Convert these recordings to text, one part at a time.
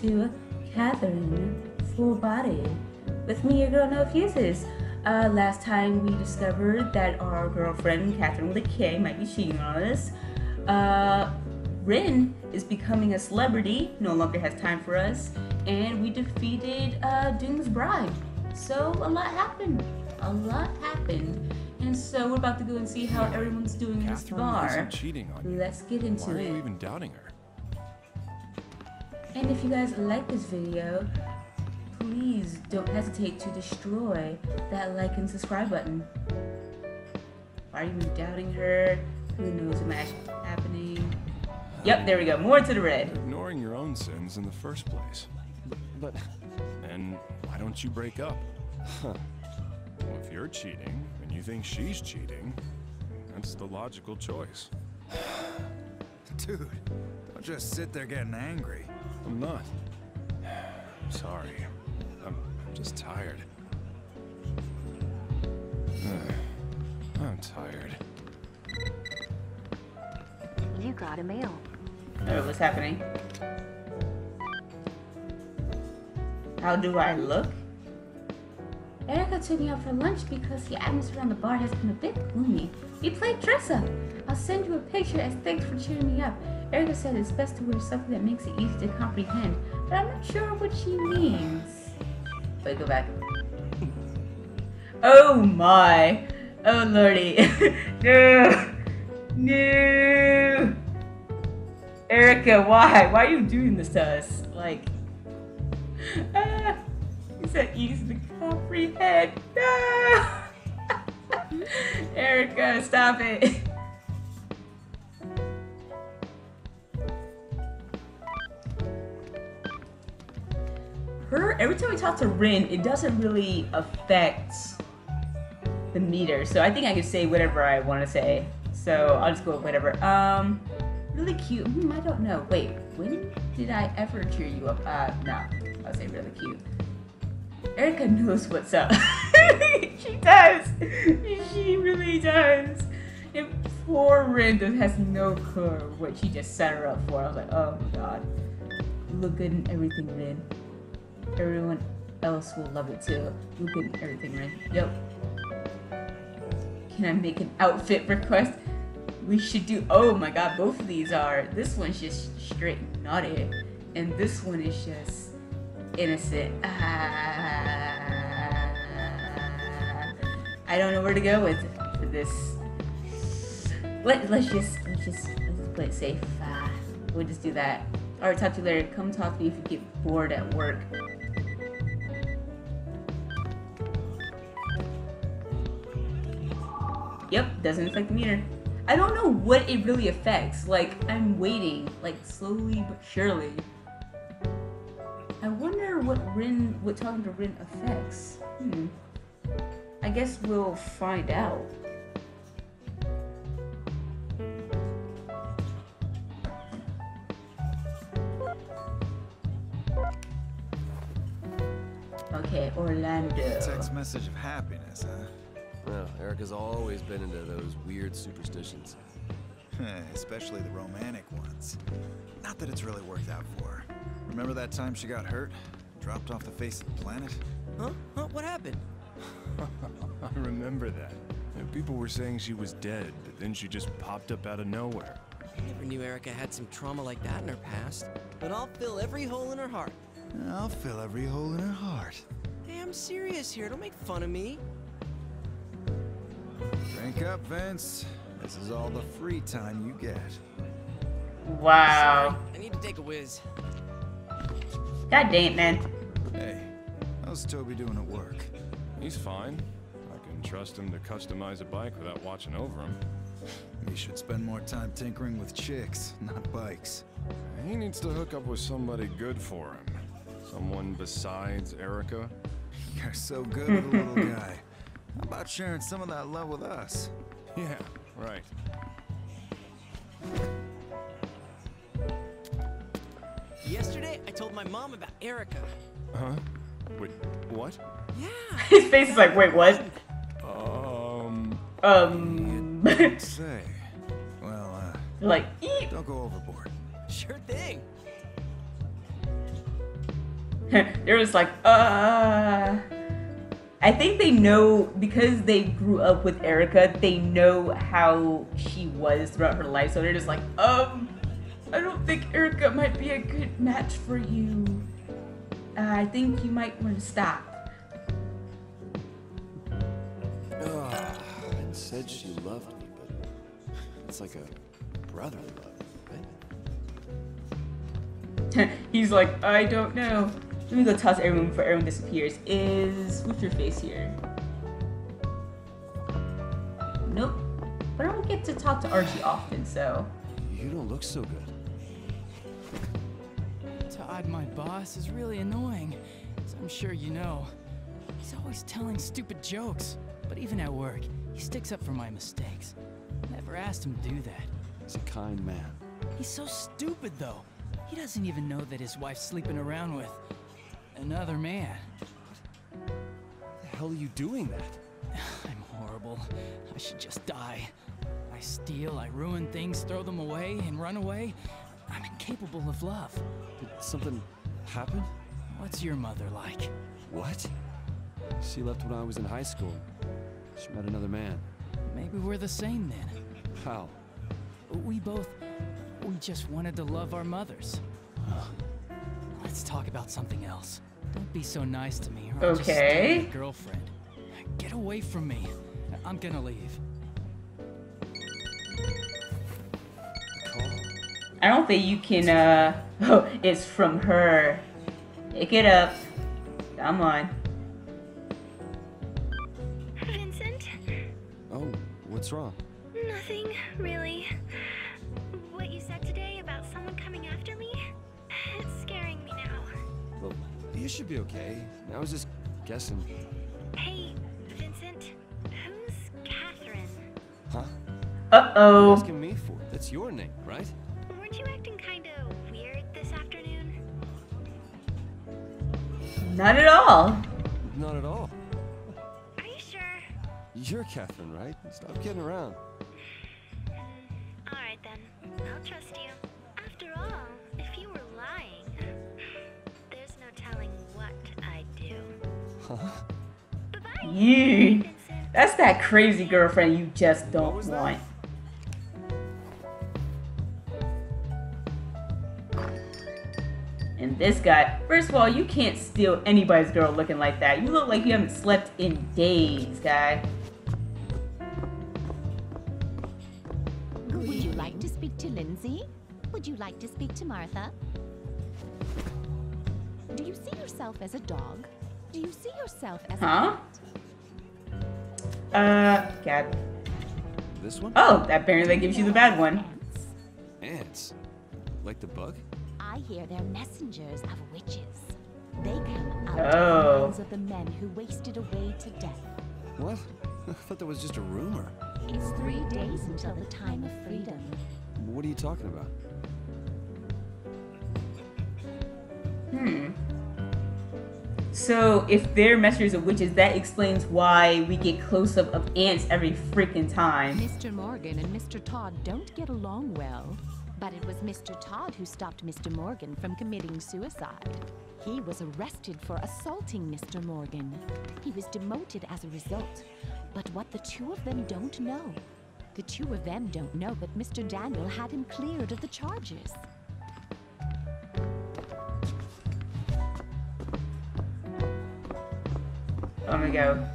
to Catherine Full Body. With me, your girl No Fuses. Uh, last time we discovered that our girlfriend, Catherine with a K, might be cheating on us. Uh, Rin is becoming a celebrity, no longer has time for us, and we defeated uh, Doom's Bride. So a lot happened. A lot happened. And so we're about to go and see how everyone's doing in this Catherine bar. cheating on you. Let's get into Why are it. you even doubting her? And if you guys like this video, please don't hesitate to destroy that like and subscribe button. Are you even doubting her? Who knows what might actually happening? Yep, there we go. More to the red. Ignoring your own sins in the first place. But, but And why don't you break up? huh, Well, if you're cheating and you think she's cheating, that's the logical choice. Dude, don't just sit there getting angry. I'm not. I'm sorry. I'm, I'm just tired. I'm tired. You got a mail. Oh, what's happening? How do I look? Erica took me out for lunch because the atmosphere on the bar has been a bit gloomy. We played dress up. I'll send you a picture as thanks for cheering me up. Erica said it's best to wear something that makes it easy to comprehend, but I'm not sure what she means. Wait, go back. Oh my! Oh lordy! no! No! Erica, why? Why are you doing this to us? Like, ah, you said easy to comprehend. No! Erica, stop it. Her, every time we talk to Rin, it doesn't really affect the meter. So I think I can say whatever I want to say. So I'll just go with whatever. Um, really cute. Hmm, I don't know. Wait, when did I ever cheer you up? Uh, no. I'll say really cute. Erica knows what's up. she does. She really does. And poor Rin has no clue what she just set her up for. I was like, oh my god. Look good in everything, Rin. Everyone else will love it too. You look good everything, right. Yep. Can I make an outfit request? We should do. Oh my god, both of these are. This one's just straight naughty, and this one is just innocent. Ah, I don't know where to go with this. Let Let's just let's just let's just play it safe. Ah, we'll just do that. All right, talk to you later. Come talk to me if you get bored at work. Yep, doesn't affect the meter. I don't know what it really affects. Like, I'm waiting, like, slowly but surely. I wonder what Rin, what talking to Rin affects. Hmm. I guess we'll find out. Okay, Orlando. Text message of happiness, huh? Well, Erica's always been into those weird superstitions. Especially the romantic ones. Not that it's really worked out for her. Remember that time she got hurt? Dropped off the face of the planet? Huh? Huh? What happened? I remember that. People were saying she was dead, but then she just popped up out of nowhere. I never knew Erica had some trauma like that in her past. But I'll fill every hole in her heart. I'll fill every hole in her heart. Hey, I'm serious here. Don't make fun of me. Drink up, Vince. This is all the free time you get. Wow. Sorry, I need to take a whiz. God dang it, man. Hey, how's Toby doing at work? He's fine. I can trust him to customize a bike without watching over him. He should spend more time tinkering with chicks, not bikes. He needs to hook up with somebody good for him. Someone besides Erica. You're so good with a little guy. How about sharing some of that love with us? Yeah, right. Yesterday, I told my mom about Erica. Uh huh? Wait, what? Yeah. His face is like, wait, what? Um, Um, Say, well, uh, like, eep. don't go overboard. Sure thing. You're just like, uh. I think they know because they grew up with Erica. They know how she was throughout her life, so they're just like, um, I don't think Erica might be a good match for you. Uh, I think you might want to stop. Ah, it said she loved me, but it's like a brother love, right? He's like, I don't know. Let me go toss everyone before everyone disappears. Is what's your face here? Nope. But I don't get to talk to Archie often, so. You don't look so good. Todd, my boss, is really annoying, as I'm sure you know. He's always telling stupid jokes, but even at work, he sticks up for my mistakes. Never asked him to do that. He's a kind man. He's so stupid, though. He doesn't even know that his wife's sleeping around with another man. the hell are you doing that? I'm horrible. I should just die. I steal, I ruin things, throw them away, and run away. I'm incapable of love. Did something happen? What's your mother like? What? She left when I was in high school. She met another man. Maybe we're the same then. How? We both. We just wanted to love our mothers. Let's talk about something else. Don't be so nice to me, or I'll just Okay. girlfriend. Get away from me. I'm gonna leave. I don't think you can, uh. Oh, it's from her. Pick it up. Come on. Vincent? Oh, what's wrong? Nothing, really. You should be okay. I was just guessing. Hey, Vincent, who's Catherine? Huh? Uh What are you oh. asking me for? That's your name, right? Weren't you acting kinda weird this afternoon? Not at all. Not at all. Are you sure? You're Catherine, right? Stop kidding around. You. That's that crazy girlfriend you just don't want. And this guy, first of all, you can't steal anybody's girl looking like that. You look like you haven't slept in days, guy. Would you like to speak to Lindsay? Would you like to speak to Martha? Do you see yourself as a dog? Do you see yourself as Huh? a Uh, God. This one? Oh, apparently that gives you the bad one. Ants. Ants. Like the bug? I hear they're messengers of witches. They come out Oh. of the minds of the men who wasted away to death. What? I thought that was just a rumor. It's three days until the time of freedom. What are you talking about? Hmm. So if they're messengers of witches, that explains why we get close up of ants every freaking time. Mr. Morgan and Mr. Todd don't get along well. But it was Mr. Todd who stopped Mr. Morgan from committing suicide. He was arrested for assaulting Mr. Morgan. He was demoted as a result. But what the two of them don't know, the two of them don't know, but Mr. Daniel had him cleared of the charges. Oh my god.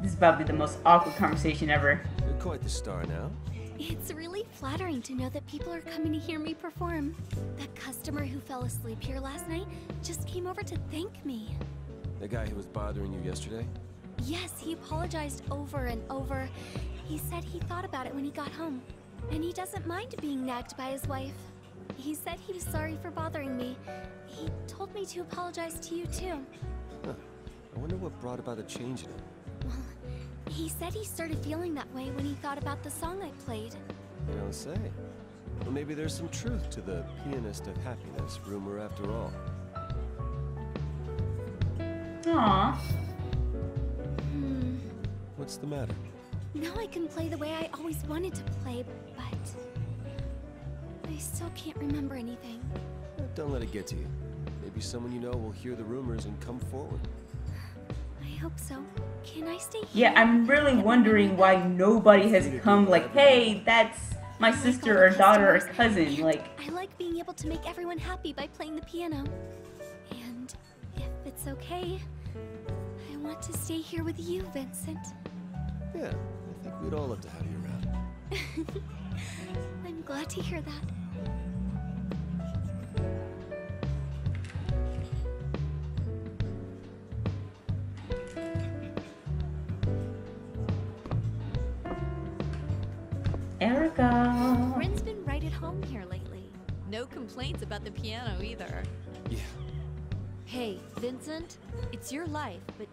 This is about to be the most awkward conversation ever. You're quite the star now. It's really flattering to know that people are coming to hear me perform. That customer who fell asleep here last night just came over to thank me. The guy who was bothering you yesterday? Yes, he apologized over and over. He said he thought about it when he got home. And he doesn't mind being nagged by his wife. He said he was sorry for bothering me. He told me to apologize to you too. I wonder what brought about the change in him. Well, he said he started feeling that way when he thought about the song I played. You don't say. Well, maybe there's some truth to the pianist of happiness rumor after all. Aww. Hmm. What's the matter? Now I can play the way I always wanted to play, but I still can't remember anything. Don't let it get to you. Maybe someone you know will hear the rumors and come forward. I hope so. Can I stay here? Yeah, I'm really wondering why nobody has come like, hey, that's my sister or daughter or cousin. Like, I like being able to make everyone happy by playing the piano. And if it's okay, I want to stay here with you, Vincent. Yeah, I think we'd all love to have you around. I'm glad to hear that. Erica. Rin's been right at home here lately. No complaints about the piano either. Yeah. Hey, Vincent, it's your life, but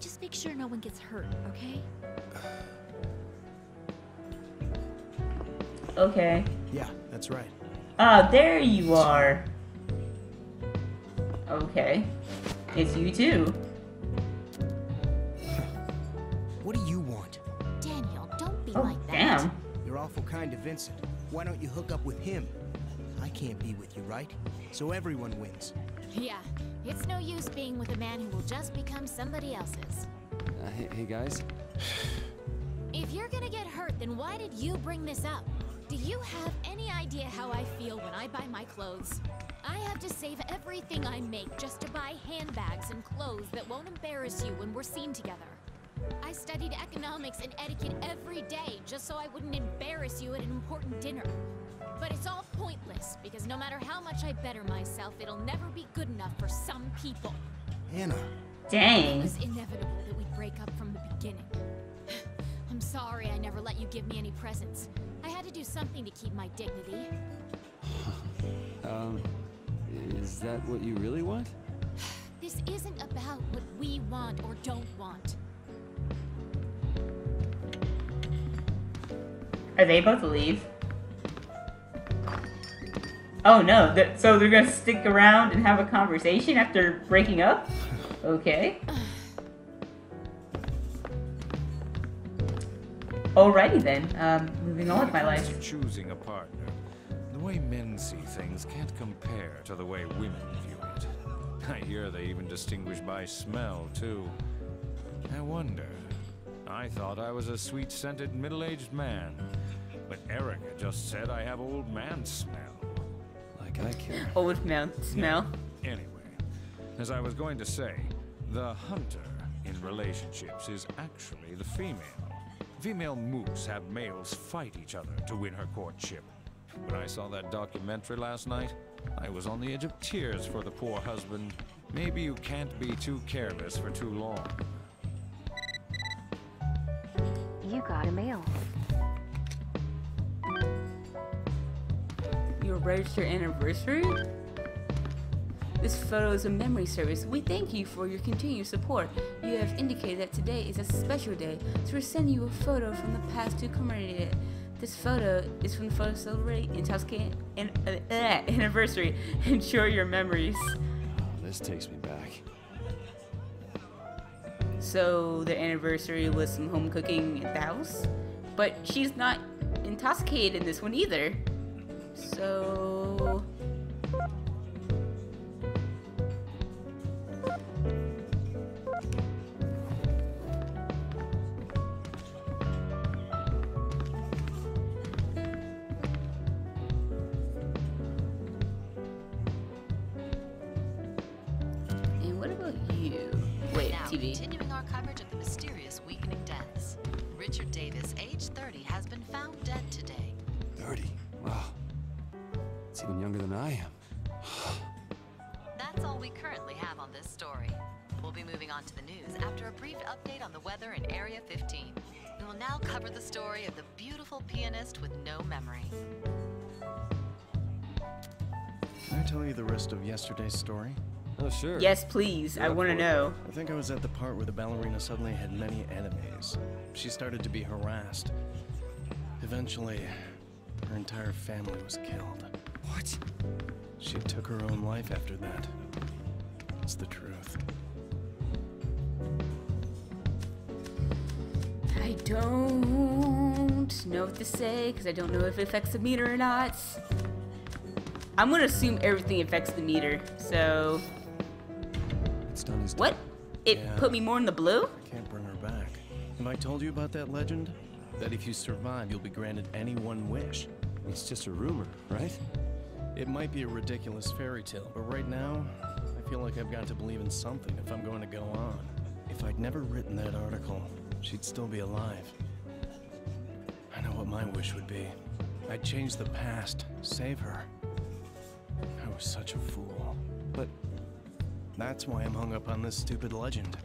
just make sure no one gets hurt, okay? Okay. Yeah, that's right. Ah, there you are. Okay. It's you too. Kind to Vincent. Why don't you hook up with him? I can't be with you, right? So everyone wins. Yeah, it's no use being with a man who will just become somebody else's. Uh, hey, hey, guys. If you're gonna get hurt, then why did you bring this up? Do you have any idea how I feel when I buy my clothes? I have to save everything I make just to buy handbags and clothes that won't embarrass you when we're seen together. I studied economics and etiquette every day just so I wouldn't embarrass you at an important dinner. But it's all pointless because no matter how much I better myself, it'll never be good enough for some people. Hannah. It Dang. was inevitable that we'd break up from the beginning. I'm sorry I never let you give me any presents. I had to do something to keep my dignity. Um, is that what you really want? This isn't about what we want or don't want. Are they about to leave? Oh no, th- so they're gonna stick around and have a conversation after breaking up? Okay. Alrighty then, um, moving on with my life. choosing a partner, the way men see things can't compare to the way women view it. I hear they even distinguish by smell, too. I wonder. I thought I was a sweet-scented middle-aged man, but Erica just said I have old man smell. Like I care. Old man smell. Anyway, as I was going to say, the hunter in relationships is actually the female. Female moose have males fight each other to win her courtship. When I saw that documentary last night, I was on the edge of tears for the poor husband. Maybe you can't be too careless for too long. You got a mail. Your anniversary? This photo is a memory service. We thank you for your continued support. You have indicated that today is a special day, so we're sending you a photo from the past to commemorate it. This photo is from the photo celebrate intoxicant an- uh, uh, anniversary. Enjoy your memories. Oh, this takes me back. So the anniversary was some home cooking at the house, but she's not intoxicated in this one either. So It's even younger than I am. That's all we currently have on this story. We'll be moving on to the news after a brief update on the weather in Area 15. We will now cover the story of the beautiful pianist with no memory. Can I tell you the rest of yesterday's story? Oh, sure. Yes, please. I want to know. I think I was at the part where the ballerina suddenly had many enemies. She started to be harassed. Eventually, her entire family was killed. What? She took her own life after that. It's the truth. I don't know what to say because I don't know if it affects the meter or not. I'm gonna assume everything affects the meter. So It's done what? It Yeah. put me more in the blue? I Can't bring her back. Have I told you about that legend? That if you survive, you'll be granted any one wish. It's just a rumor, right? It might be a ridiculous fairy tale, but right now, I feel like I've got to believe in something if I'm going to go on. If I'd never written that article, she'd still be alive. I know what my wish would be. I'd change the past, save her. I was such a fool. But That's why I'm hung up on this stupid legend.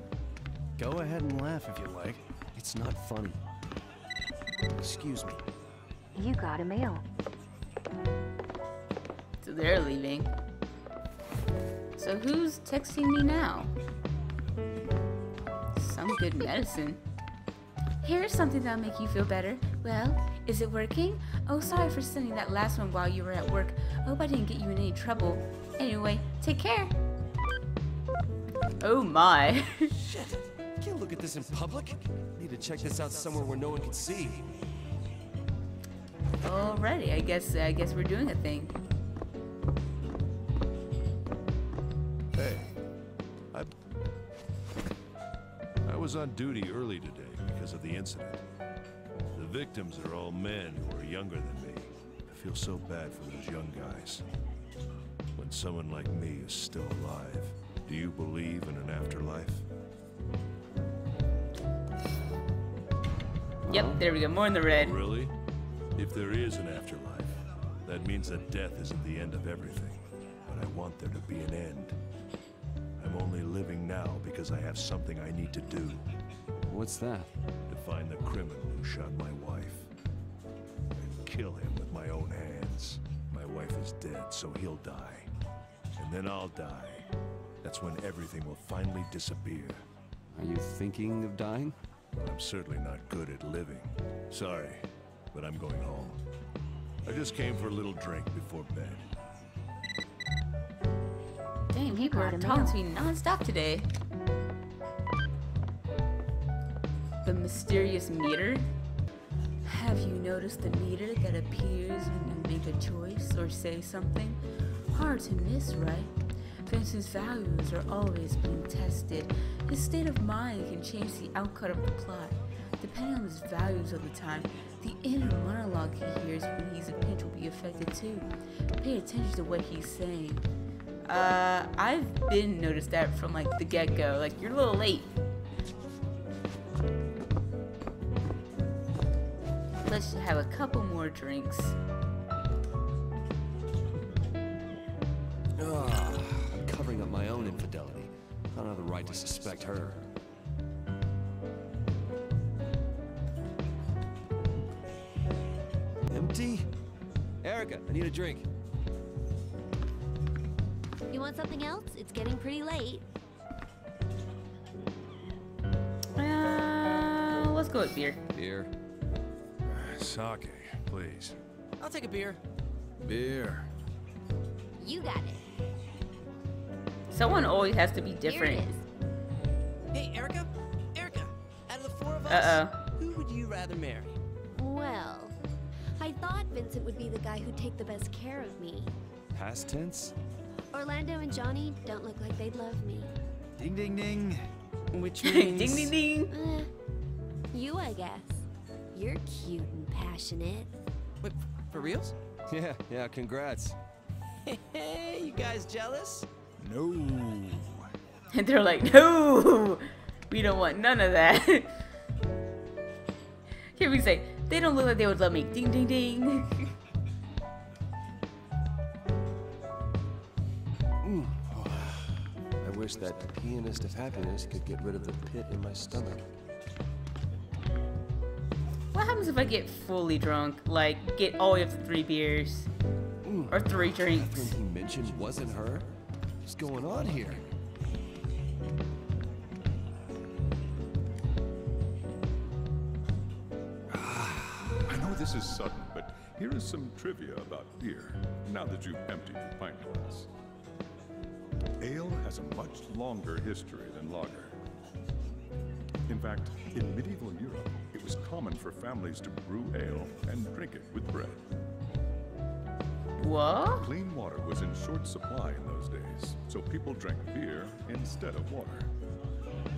Go ahead and laugh if you like. it's not funny. Excuse me. You got a mail. So they're leaving. So who's texting me now? Some good medicine. Here's something that'll make you feel better. Well, is it working? Oh, sorry for sending that last one while you were at work. I hope I didn't get you in any trouble. Anyway, take care. Oh my. Shit! Can't look at this in public. Need to check this out somewhere where no one can see. Alrighty, I guess I guess we're doing a thing. Was on duty early today because of the incident. The victims are all men who are younger than me. I feel so bad for those young guys. When someone like me is still alive, do you believe in an afterlife? Yep, there we go. More in the red. Really? If there is an afterlife, that means that death isn't the end of everything. But I want there to be an end. I'm only living now because I have something I need to do. What's that? To find the criminal who shot my wife. And kill him with my own hands. My wife is dead, so he'll die. And then I'll die. That's when everything will finally disappear. Are you thinking of dying? I'm certainly not good at living. Sorry, but I'm going home. I just came for a little drink before bed. Dang, people are talking to me non-stop today. The mysterious meter? Have you noticed the meter that appears when you make a choice or say something? Hard to miss, right? Vincent's values are always being tested. His state of mind can change the outcome of the plot. Depending on his values of the time, the inner monologue he hears when he's in pinch will be affected too. Pay attention to what he's saying. Uh, I've been noticed that from like the get-go. Like you're a little late. Let's have a couple more drinks. Ugh, covering up my own infidelity. I don't have the right to suspect her. Empty? Erica, I need a drink. You want something else? It's getting pretty late. Uh, let's go with beer. Beer. Sake, please. I'll take a beer. Beer. You got it. Someone always has to be different. Hey, Erica. Erica. Out of the four of us, Uh-oh. who would you rather marry? Well, I thought Vincent would be the guy who'd take the best care of me. Past tense? Orlando and Johnny don't look like they'd love me. Ding ding ding. Which means... ding ding. Eh, you, I guess. You're cute and passionate. Wait, for reals? Yeah, yeah, congrats. Hey, you guys jealous? No. And they're like, no, we don't want none of that. Here we say, they don't look like they would love me. Ding ding ding. Wish that pianist of happiness could get rid of the pit in my stomach. what happens if I get fully drunk? Like, get all the way up to three beers? Hmm. Or three drinks? Catherine he mentioned wasn't her. What's going on here? Ah, I know this is sudden, but here is some trivia about beer, now that you've emptied your pint glass. Ale has a much longer history than lager. In fact, in medieval Europe, it was common for families to brew ale and drink it with bread. What? Clean water was in short supply in those days, so people drank beer instead of water.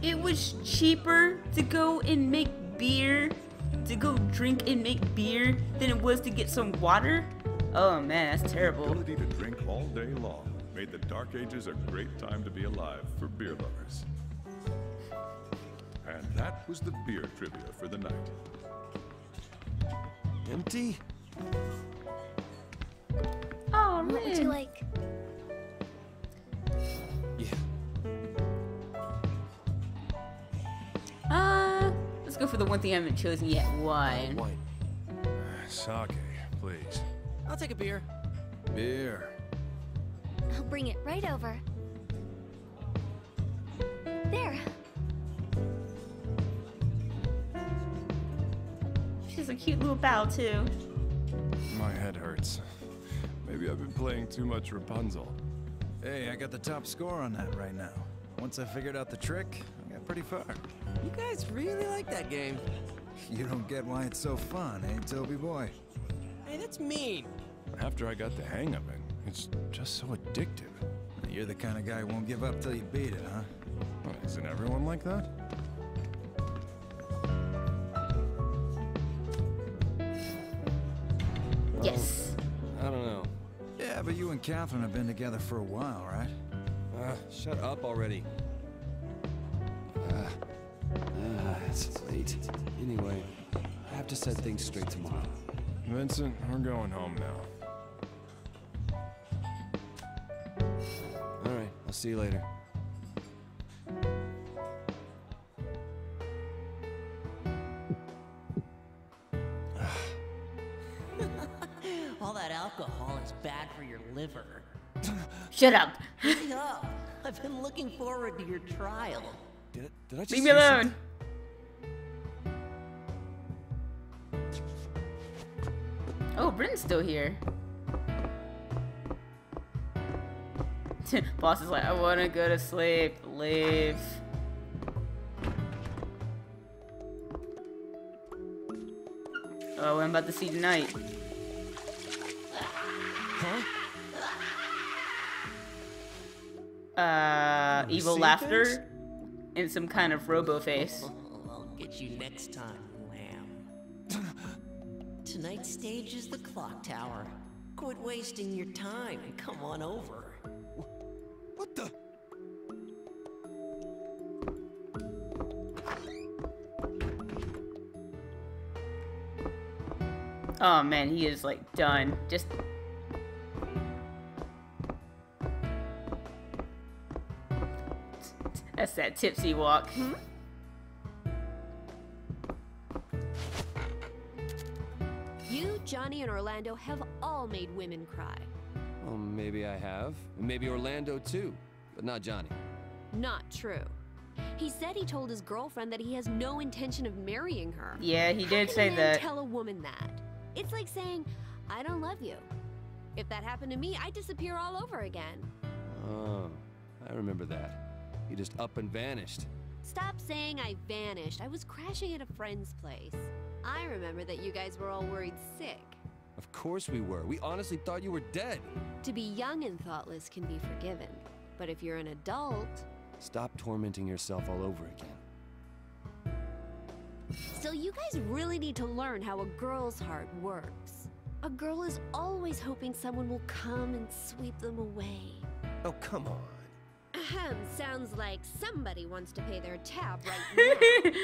It was cheaper to go and make beer, to go drink and make beer, than it was to get some water? Oh man, that's terrible. The ability to drink all day long made the Dark Ages a great time to be alive for beer lovers. And that was the beer trivia for the night. Empty? Oh What would you like? Yeah. Uh, let's go for the one thing I haven't chosen yet. Wine. Wine. Sake, please. I'll take a beer. Beer. I'll bring it right over. There. She's a cute little bow too. My head hurts. Maybe I've been playing too much Rapunzel. Hey, I got the top score on that right now. Once I figured out the trick, I got pretty far. You guys really like that game. You don't get why it's so fun, eh, Toby boy? Hey, that's mean. After I got the hang of it, it's just so addictive. You're the kind of guy who won't give up till you beat it, huh? Isn't everyone like that? Yes. I don't know. Yeah, but you and Catherine have been together for a while, right? Ah, shut up already. Ah, ah, it's late. Anyway, I have to set things straight tomorrow. Vincent, we're going home now. See you later. All that alcohol is bad for your liver. Shut up. Hurry up. I've been looking forward to your trial. Did, did I just Leave me say alone. Oh, Britain's still here. Boss is like, I wanna go to sleep. Leave. Oh, I'm about to see tonight. Uh, You evil laughter things? and some kind of robo face. I'll get you next time, lamb. Tonight's stage is the clock tower. Quit wasting your time and come on over. Oh man, he is like done. Just That's that tipsy walk. Hmm? You, Johnny, and Orlando have all made women cry. Well, maybe I have. Maybe Orlando too, but not Johnny. Not true. He said he told his girlfriend that he has no intention of marrying her. Yeah, he How did can say a man that. Tell a woman that. It's like saying, "I don't love you." If that happened to me, I'd disappear all over again. Oh, I remember that. You just up and vanished. Stop saying I vanished. I was crashing at a friend's place. I remember that you guys were all worried sick. Of course we were. We honestly thought you were dead. To be young and thoughtless can be forgiven. But if you're an adult, Stop tormenting yourself all over again. So you guys really need to learn how a girl's heart works. A girl is always hoping someone will come and sweep them away. Oh, come on. Ahem, sounds like somebody wants to pay their tab right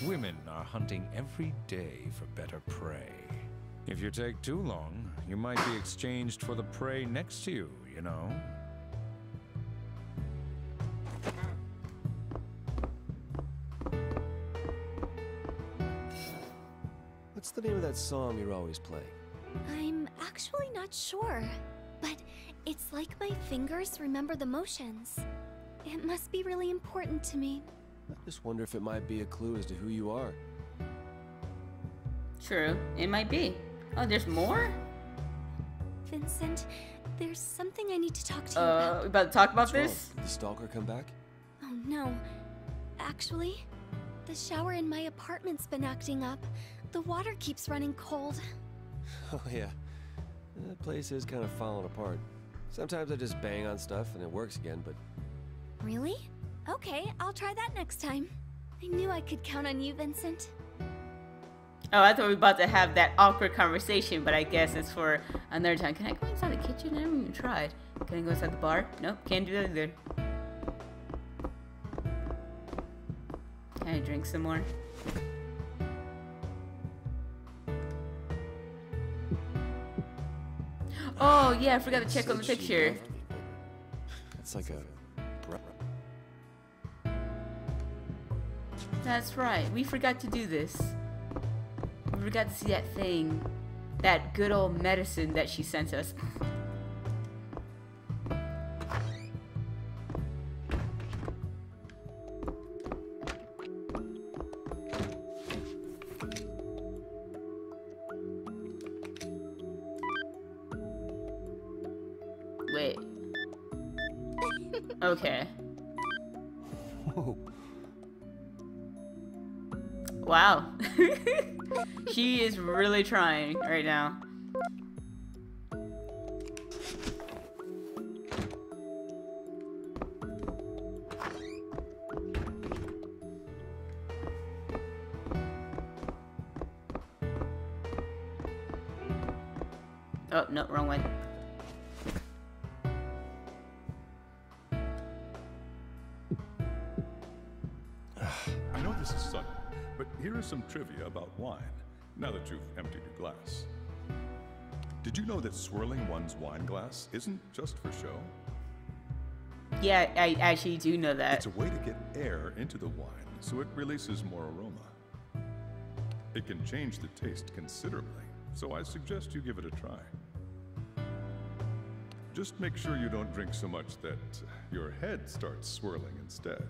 now. Women are hunting every day for better prey. If you take too long, you might be exchanged for the prey next to you, you know? The name of that song you're always playing? I'm actually not sure, but it's like my fingers remember the motions. It must be really important to me. I just wonder if it might be a clue as to who you are. True, it might be. Oh, there's more? Vincent, there's something I need to talk to you Uh, about. we about to talk about What's wrong? this? Did the stalker come back? Oh no. Actually, the shower in my apartment's been acting up. The water keeps running cold. Oh, yeah. The place is kind of falling apart. Sometimes I just bang on stuff and it works again, but Really? Okay, I'll try that next time. I knew I could count on you, Vincent. Oh, I thought we were about to have that awkward conversation, but I guess it's for another time. Can I go inside the kitchen? I haven't even tried. Can I go inside the bar? Nope, can't do that either. Can I drink some more? Oh, yeah, I forgot to check on the picture. It's like a That's right. We forgot to do this. We forgot to see that thing. That good old medicine that she sent us. She is really trying right now. Oh, no, wrong way. I know this is sudden, but here is some trivia about wine, now that you've emptied your glass. Did you know that swirling one's wine glass isn't just for show? Yeah, I actually do know that. It's a way to get air into the wine so it releases more aroma. It can change the taste considerably, so I suggest you give it a try. Just make sure you don't drink so much that your head starts swirling instead.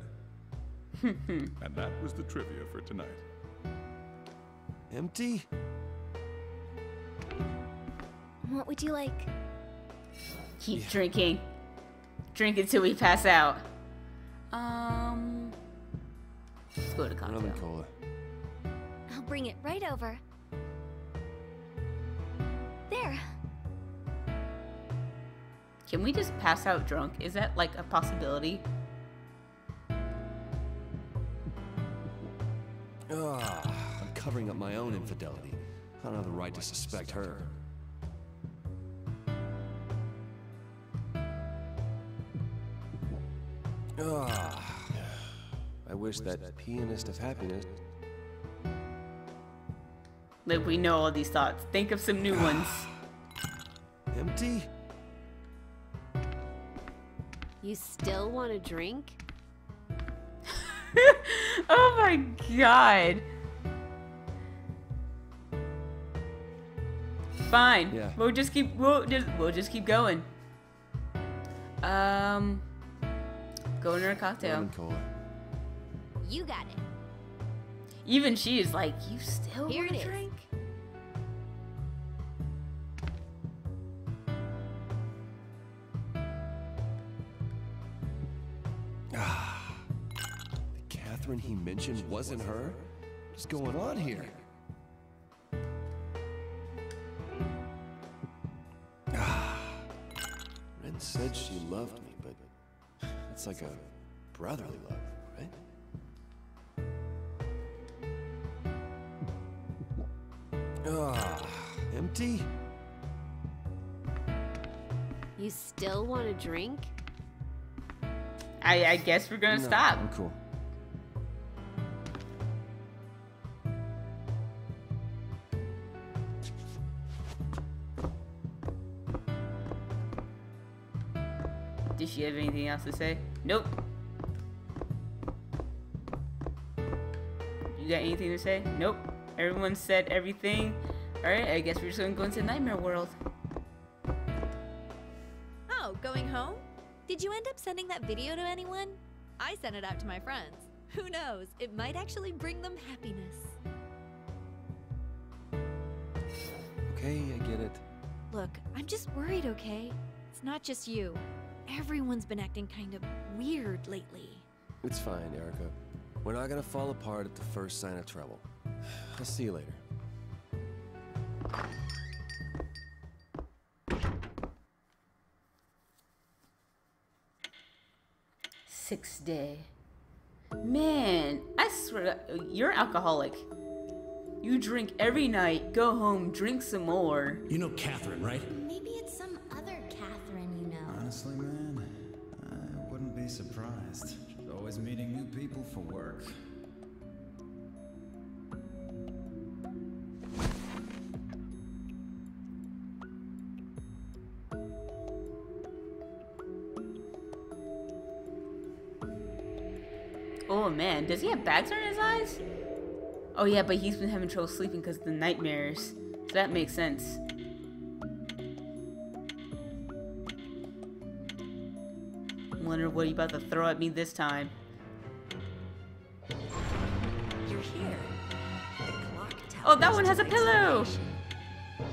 and that was the trivia for tonight. Empty? What would you like? Keep drinking. Drink until we pass out. Um, let's go to cocktail. Rum and cola. I'll bring it right over. There. Can we just pass out drunk? Is that like a possibility? Covering up my own infidelity. I don't have the right to suspect her. Ah, I wish that pianist of happiness. Like we know all these thoughts. Think of some new ones. Empty? You still want a drink? oh my god. Fine. Yeah. We'll just keep we'll just we'll just keep going. Um go in a cocktail. Cola. You got it. Even she is like, you still Here want it a is. drink? Ah, the Catherine he mentioned wasn't her? What's going on here? Said she loved me, but it's like a brotherly love, right? Ah, empty? You still want a drink? I I guess we're gonna No, stop. I'm cool. Did she have anything else to say? Nope. You got anything to say? Nope. Everyone said everything. Alright, I guess we're just gonna go into Nightmare World. Oh, going home? Did you end up sending that video to anyone? I sent it out to my friends. Who knows? It might actually bring them happiness. Okay, I get it. Look, I'm just worried, okay? It's not just you. Everyone's been acting kind of weird lately. It's fine, Erica. We're not gonna fall apart at the first sign of trouble. I'll see you later. Sixth day. Man, I swear, you're an alcoholic. You drink every night, go home, drink some more. You know Catherine, right? Maybe it's for work. Oh man, does he have bags under his eyes? Oh yeah, but he's been having trouble sleeping because of the nightmares. So that makes sense. Wonder what he about to throw at me this time. Oh, that one has a pillow!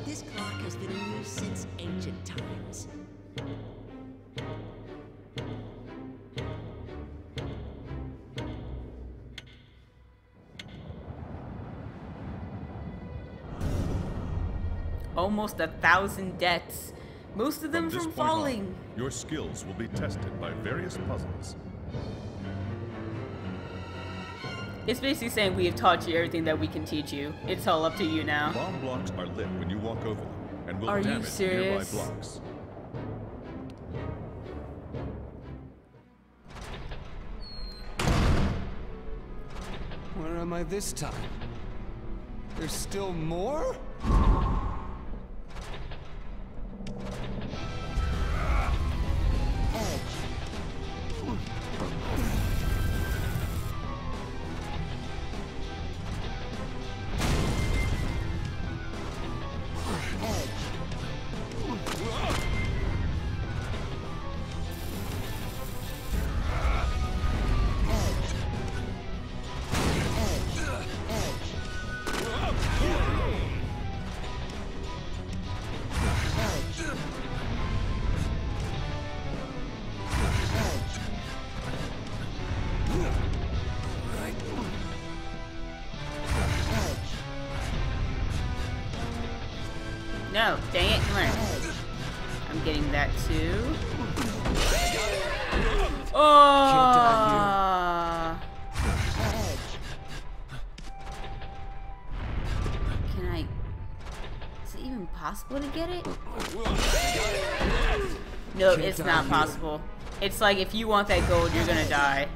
This clock has been in use since ancient times. Almost a thousand deaths. Most of them from point on, falling. your skills will be tested by various puzzles. It's basically saying we have taught you everything that we can teach you. It's all up to you now. Bomb blocks are lit when you walk over them and will Are you damage nearby blocks. Where am I this time? There's still more? No, dang it, come here. I'm getting that too. Oh! Can I? Is it even possible to get it? No, it's not possible. It's like if you want that gold, you're gonna die.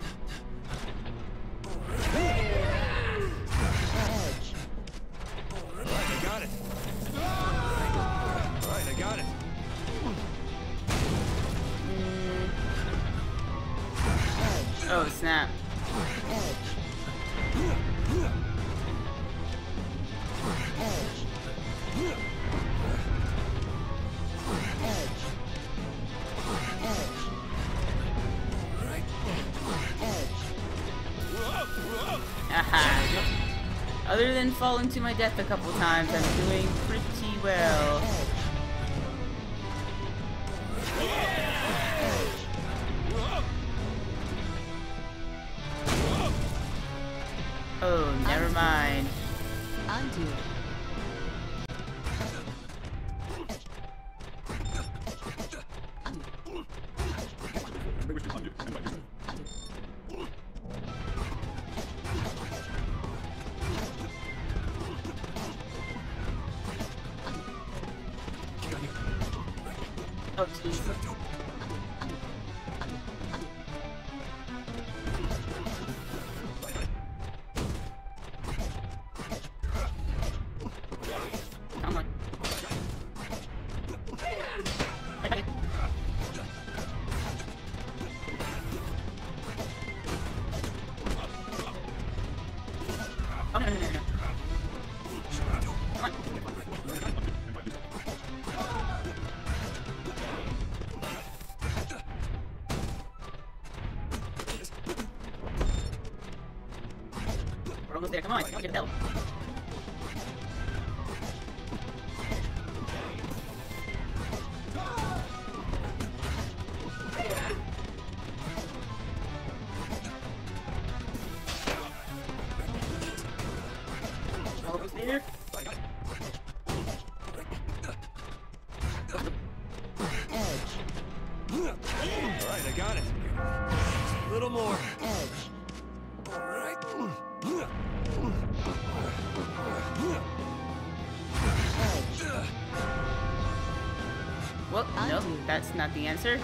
To my death a couple times, I'm doing pretty well. Oh, never mind. Get help. That's not the answer.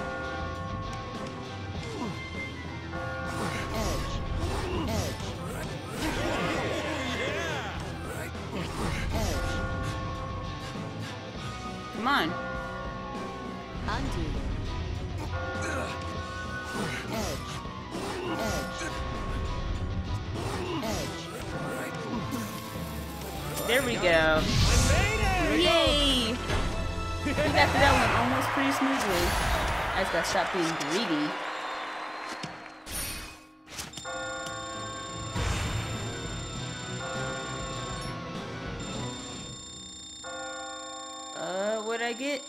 I get?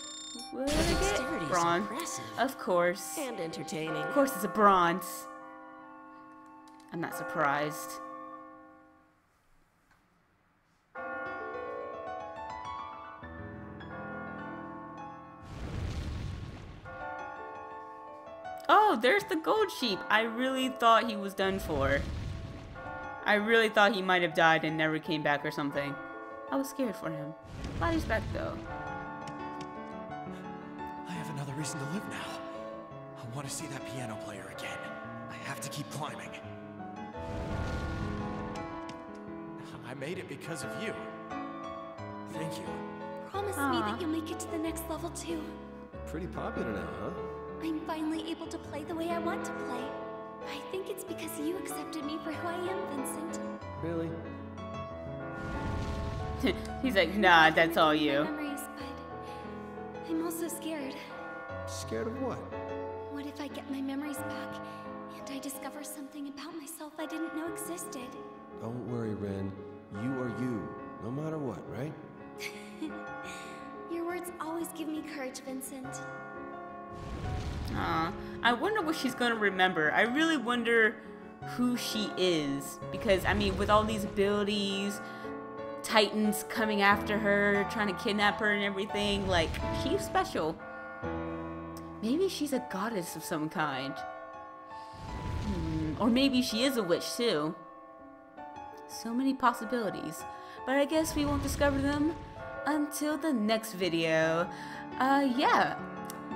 What did I get? Bronze. impressive. Of course. And entertaining. Of course it's a bronze. I'm not surprised. Oh, there's the gold sheep. I really thought he was done for. I really thought he might have died and never came back or something. I was scared for him. Glad he's back though. I reason to live now. I want to see that piano player again. I have to keep climbing. I made it because of you. Thank you. Promise me that you'll make it to the next level too. Pretty popular now, huh? I'm finally able to play the way I want to play. I think it's because you accepted me for who I am, Vincent. Really? He's like, nah, that's all you. Memories, but I'm also scared. Scared of what? What if I get my memories back and I discover something about myself I didn't know existed? Don't worry, Rin. You are you, no matter what, right? Your words always give me courage, Vincent. Aw, I wonder what she's gonna remember. I really wonder who she is. Because, I mean, with all these abilities, titans coming after her, trying to kidnap her and everything, like, she's special. Maybe she's a goddess of some kind. Hmm, or maybe she is a witch, too. So many possibilities. But I guess we won't discover them until the next video. Uh, yeah.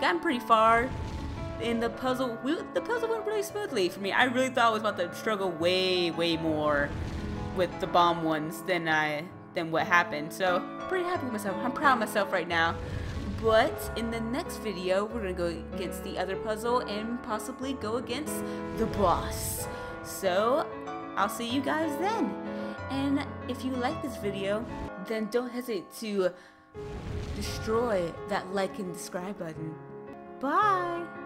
Gotten pretty far in the puzzle. We, the puzzle went really smoothly for me. I really thought I was about to struggle way, way more with the bomb ones than I than what happened. So pretty happy with myself. I'm proud of myself right now. But in the next video, we're gonna go against the other puzzle and possibly go against the boss. So I'll see you guys then. And if you like this video, then don't hesitate to destroy that like and subscribe button. Bye!